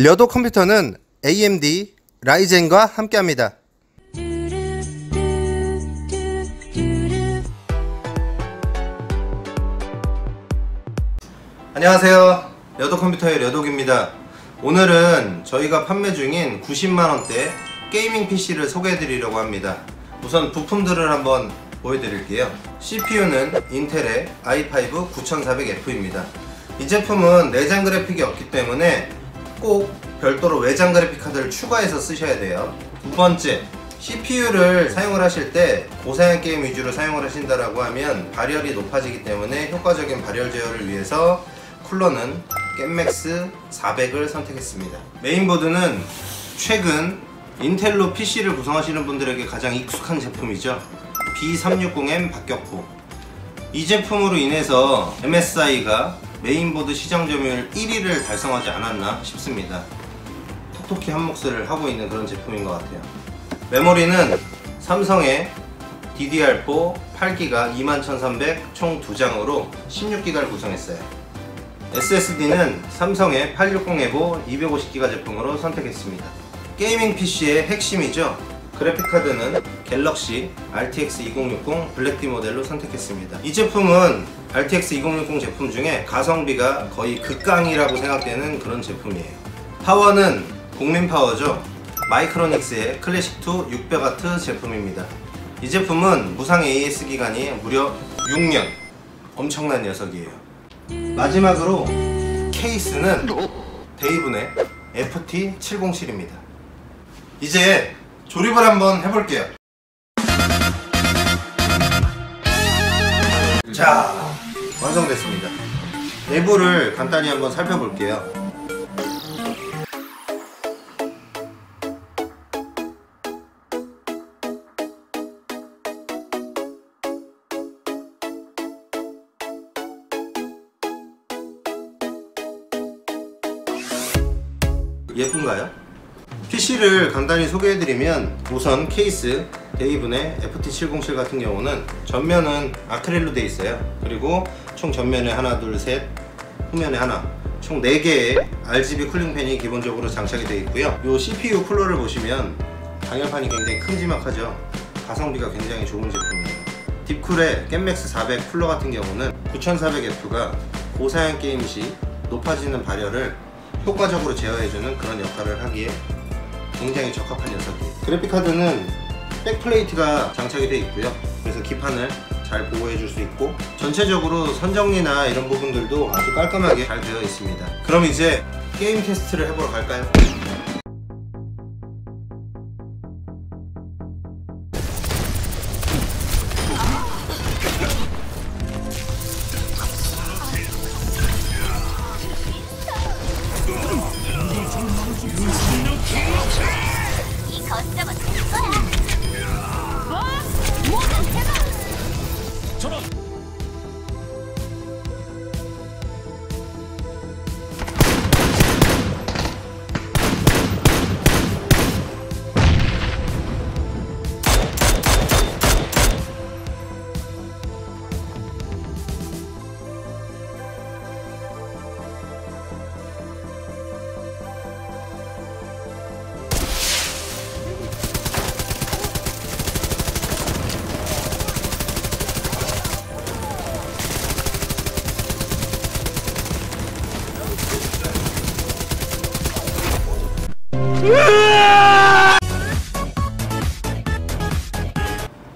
려도 컴퓨터는 AMD 라이젠과 함께합니다. 안녕하세요. 려도 컴퓨터의 려독입니다. 오늘은 저희가 판매 중인 90만원대 게이밍 PC를 소개해 드리려고 합니다. 우선 부품들을 한번 보여드릴게요. CPU는 인텔의 i5 9400F입니다. 이 제품은 내장 그래픽이 없기 때문에 꼭 별도로 외장 그래픽 카드를 추가해서 쓰셔야 돼요. 두 번째, CPU를 사용을 하실 때 고사양 게임 위주로 사용을 하신다라고 하면 발열이 높아지기 때문에 효과적인 발열 제어를 위해서 쿨러는 겜맥스 400을 선택했습니다. 메인보드는 최근 인텔로 PC를 구성하시는 분들에게 가장 익숙한 제품이죠. B360M 박격포. 이 제품으로 인해서 MSI가 메인보드 시장 점유율 1위를 달성하지 않았나 싶습니다. 톡톡히 한 몫을 하고 있는 그런 제품인 것 같아요. 메모리는 삼성의 DDR4 8기가 21300 총 2장으로 16기가를 구성했어요. SSD는 삼성의 860 EVO 250기가 제품으로 선택했습니다. 게이밍 PC의 핵심이죠. 그래픽카드는 갤럭시 RTX 2060 블랙디 모델로 선택했습니다. 이 제품은 RTX 2060 제품 중에 가성비가 거의 극강이라고 생각되는 그런 제품이에요. 파워는 국민 파워죠. 마이크로닉스의 클래식2 600W 제품입니다. 이 제품은 무상 AS 기간이 무려 6년. 엄청난 녀석이에요. 마지막으로 케이스는 데이븐의 FT707입니다. 이제 조립을 한번 해볼게요. 자, 완성됐습니다. 내부를 간단히 한번 살펴볼게요. 예쁜가요? PC를 간단히 소개해드리면 우선 케이스 DAVEN의 FT707 같은 경우는 전면은 아크릴로 되어 있어요. 그리고 총 전면에 하나 둘셋 후면에 하나. 총 4개의 RGB 쿨링팬이 기본적으로 장착이 되어 있고요. 이 CPU 쿨러를 보시면 방열판이 굉장히 큼지막하죠. 가성비가 굉장히 좋은 제품이에요. 딥쿨의 겜맥스 400 쿨러 같은 경우는 9400F가 고사양 게임 시 높아지는 발열을 효과적으로 제어해주는 그런 역할을 하기에 굉장히 적합한 녀석이에요 그래픽카드는 백플레이트가 장착이 되어 있고요. 그래서 기판을 잘 보호해 줄 수 있고 전체적으로 선정리나 이런 부분들도 아주 깔끔하게 잘 되어 있습니다. 그럼 이제 게임 테스트를 해보러 갈까요? 거점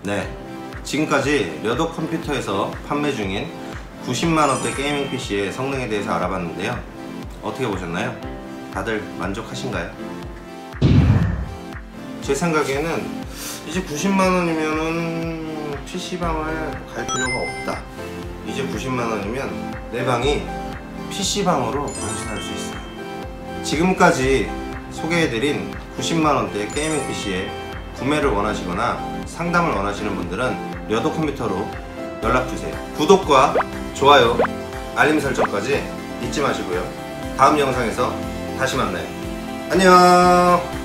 네 지금까지 려독 컴퓨터에서 판매 중인 90만원대 게이밍 PC의 성능에 대해서 알아봤는데요 어떻게 보셨나요? 다들 만족하신가요? 제 생각에는 이제 90만원이면은 PC방을 갈 필요가 없다 이제 90만원이면 내 방이 PC방으로 변신할 수 있어요 지금까지 소개해드린 90만원대 게이밍 PC의 구매를 원하시거나 상담을 원하시는 분들은 려도 컴퓨터로 연락주세요. 구독과 좋아요 알림 설정까지 잊지 마시고요. 다음 영상에서 다시 만나요. 안녕